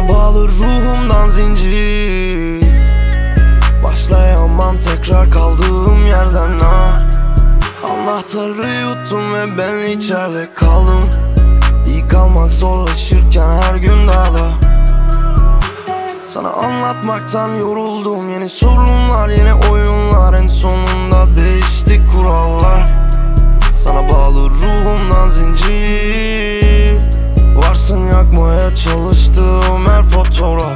Sana bağlı ruhumdan zincir. Başlayamam tekrar kaldığım yerden ha. Anahtarı yuttum ve ben içeride kaldım. İyi kalmak zorlaşırken her gün daha da. Sana anlatmaktan yoruldum. Yeni sorunlar yeni oyunlar En sonunda değişti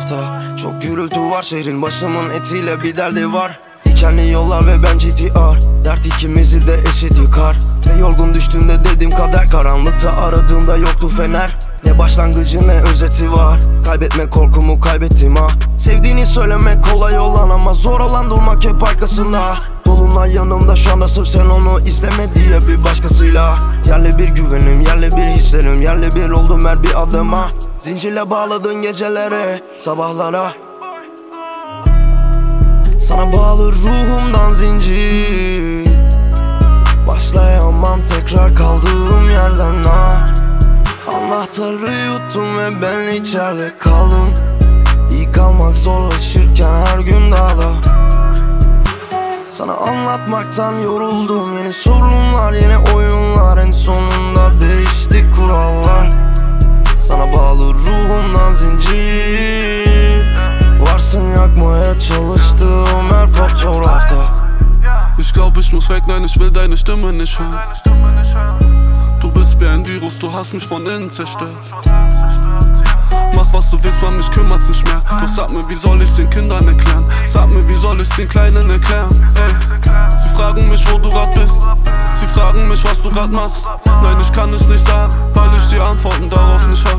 fotoğrafta Çok gürültü var şehrin başımın etiyle bir derdi var. Dikenli yollar ve ben GTR Dert ikimizi de eşit yıkar. Ve yorgun düştüğümde dedim kader Karanlıkta. Aradığımda yoktu fener. Ne başlangıcı ne özeti var. Kaybetme korkumu kaybettim ha. Sevdiğini söylemek kolay olan ama zor olan durmak hep arkasında. Dolunay yanımda şu anda sırf sen onu izleme diye bir başkasıyla. Yerli bir güvenim, yerli bir hislerim Yerli bir oldum her bir adıma Zincirle bağladın gecelere, sabahlara. Sana bağlı ruhumdan zincir. Başlayamam tekrar kaldığım yerden ha Anahtarı yuttum ve ben içeride kaldım. İyi kalmak zorlaşırken her gün daha da Sana anlatmaktan yoruldum. Yeni sorunlar yeni oyunlar. En sonunda değişti kurallar weg, nein, ich will deine Stimme nicht hören. Du bist wie ein Virus, du hast mich von innen zerstört. Mach was du willst, man mich kümmert's nicht mehr. Doch sag mir, wie soll ich's den Kindern erklären? Sag mir, wie soll ich's den Kleinen erklären? Ey, sie fragen mich, wo du grad bist. Sie fragen mich, was du grad machst. Nein, ich kann es nicht sagen, weil ich die Antworten darauf nicht hab.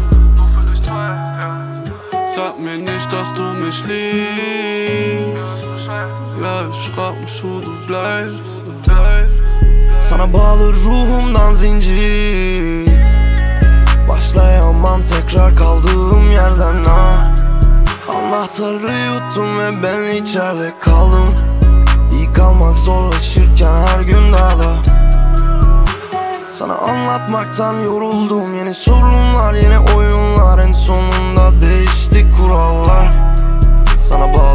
Sag mir nicht, dass du mich liebst. Ja, ich frag mich, wo du bleibst. Sana bağlı ruhumdan zincir Başlayamam tekrar kaldığım yerden ha Anahtarı yuttum ve ben içeride kaldım İyi kalmak zorlaşırken her gün daha da Sana anlatmaktan yoruldum. Yeni sorunlar yeni oyunlar. En sonunda değişti kurallar. Sana bağlı